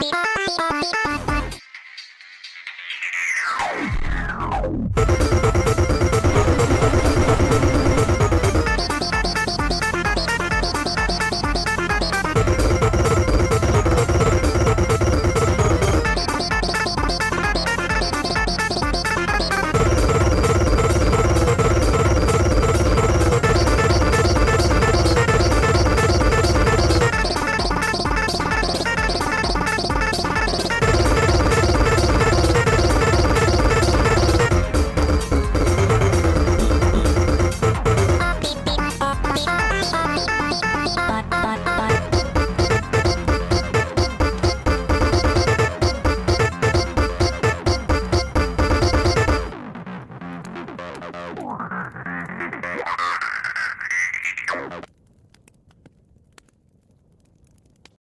Bye.